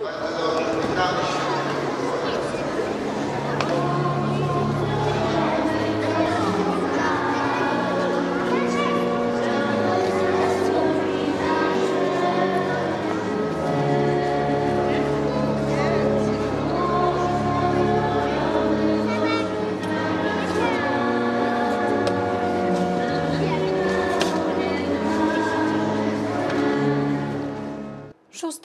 Gracias.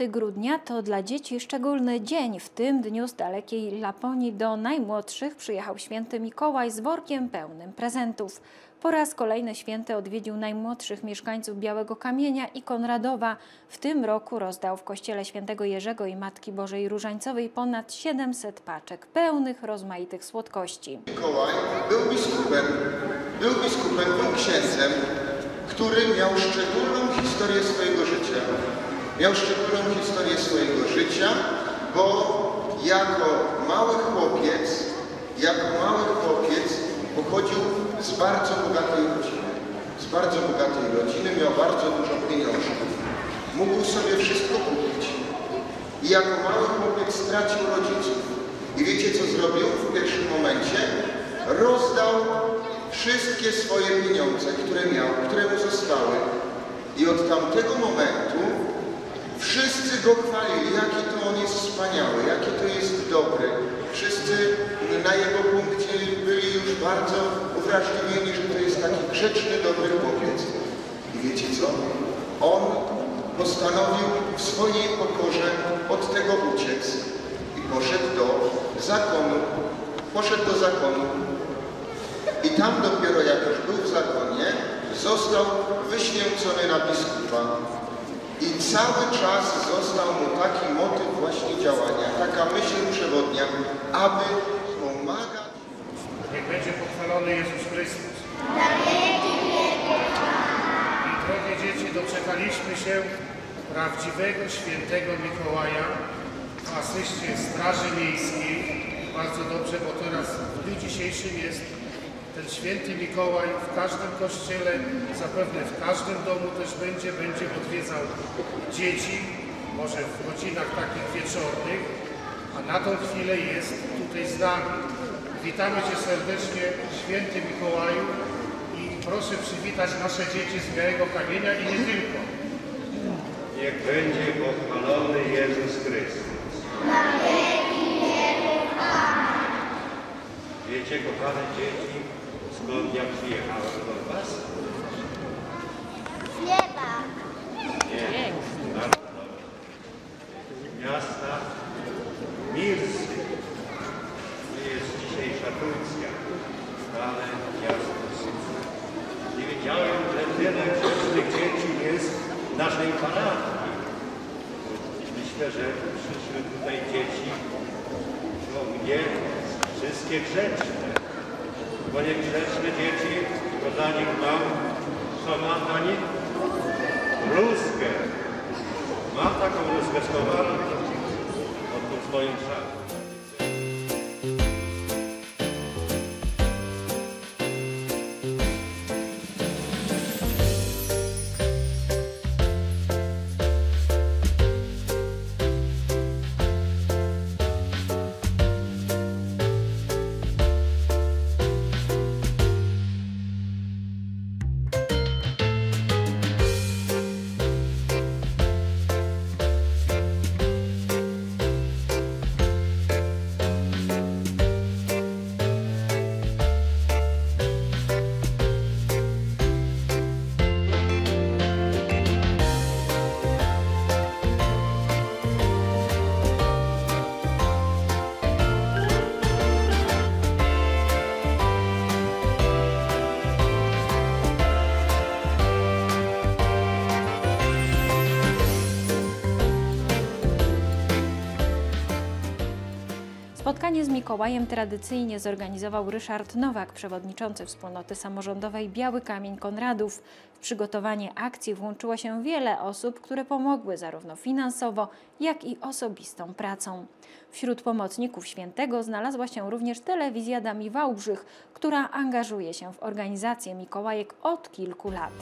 4 grudnia to dla dzieci szczególny dzień. W tym dniu z dalekiej Laponii do najmłodszych przyjechał święty Mikołaj z workiem pełnym prezentów. Po raz kolejny święty odwiedził najmłodszych mieszkańców Białego Kamienia i Konradowa. W tym roku rozdał w kościele świętego Jerzego i Matki Bożej Różańcowej ponad 700 paczek pełnych rozmaitych słodkości. Mikołaj był biskupem, był biskupem, był księdzem, który miał szczególną historię swojego Miał szczególną historię swojego życia, bo jako mały chłopiec, jako mały chłopiec pochodził z bardzo bogatej rodziny. Z bardzo bogatej rodziny, miał bardzo dużo pieniążków. Mógł sobie wszystko kupić. I jako mały chłopiec stracił rodziców. I wiecie co zrobił w pierwszym momencie? Rozdał wszystkie swoje pieniądze, które miał, które mu zostały. I od tamtego momentu wszyscy go chwalili, jaki to on jest wspaniały, jaki to jest dobry. Wszyscy na jego punkcie byli już bardzo uwrażliwieni, że to jest taki grzeczny, dobry chłopiec. I wiecie co? On postanowił w swojej pokorze od tego uciec i poszedł do zakonu. Poszedł do zakonu i tam dopiero jak już był w zakonie, został wyświęcony na biskupa. I cały czas został mu taki motyw właśnie działania, taka myśl przewodnia, aby pomagać Niech będzie pochwalony Jezus Chrystus. I drogie dzieci, doczekaliśmy się prawdziwego świętego Mikołaja w asyście Straży Miejskiej. Bardzo dobrze, bo teraz w dniu dzisiejszym jest ten święty Mikołaj w każdym kościele, zapewne w każdym domu też będzie, będzie odwiedzał dzieci, może w godzinach takich wieczornych, a na tą chwilę jest tutaj z nami. Witamy Cię serdecznie, święty Mikołaju i proszę przywitać nasze dzieci z Białego Kamienia i nie tylko. Niech będzie pochwalony Jezus Chrystus. Wiecie, kochane dzieci, skąd ja przyjechałem do Was? Chleba. Nie, bardzo dobrze. Z Miasta Mirsy. To jest dzisiejsza Turcja, ale miasto Sycy. Nie wiedziałem, że tyle grzecznych dzieci jest w naszej parafii. Myślę, że przyszły tutaj dzieci mnie wszystkie grzeczne. Bo niegrzeczne dzieci, to dla nich mam, mam dla nich? Rózgę. Mam taką rózgę schowaną pod tą swoją szafą. Spotkanie z Mikołajem tradycyjnie zorganizował Ryszard Nowak, przewodniczący wspólnoty samorządowej Biały Kamień Konradów. W przygotowanie akcji włączyło się wiele osób, które pomogły zarówno finansowo, jak i osobistą pracą. Wśród pomocników świętego znalazła się również telewizja Dami Wałbrzych, która angażuje się w organizację Mikołajek od kilku lat.